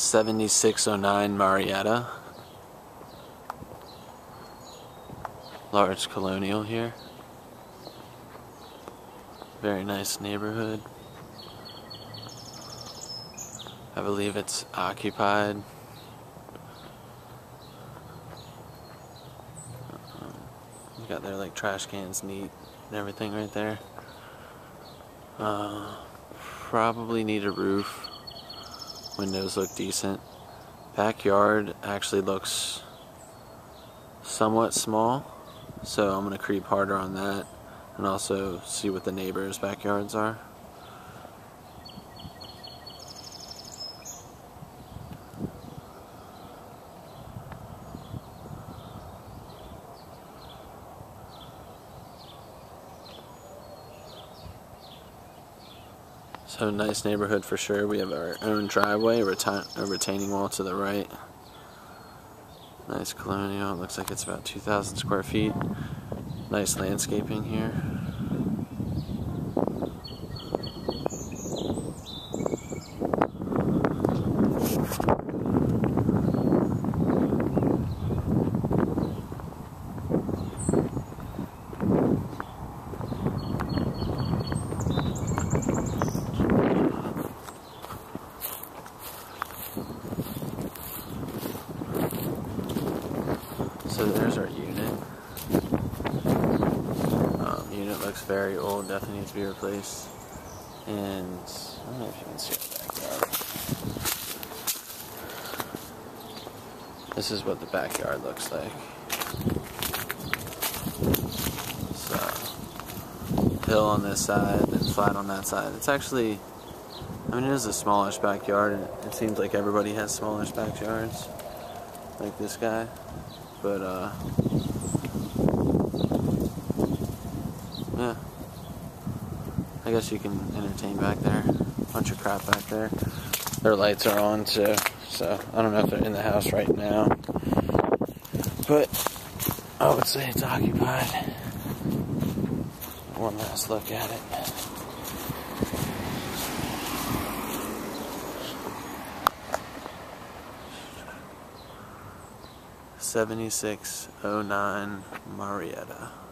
7609 Marietta. Large colonial here. Very nice neighborhood. I believe it's occupied. You got their like trash cans neat and everything right there. Uh, probably need a roof. Windows look decent. Backyard actually looks somewhat small, so I'm going to creep harder on that and also see what the neighbors' backyards are. So nice neighborhood for sure. We have our own driveway, a retaining wall to the right. Nice colonial. Looks like it's about 2,000 square feet. Nice landscaping here. So there's our unit. Um, unit looks very old, definitely needs to be replaced. And I don't know if you can see the backyard. This is what the backyard looks like. So, hill on this side, and flat on that side. It's actually, I mean, it is a smallish backyard, and it seems like everybody has smallish backyards, like this guy. But, uh, yeah. I guess you can entertain back there. Bunch of crap back there. Their lights are on too, so I don't know if they're in the house right now. But I would say it's occupied. One last look at it. 7609 Marietta.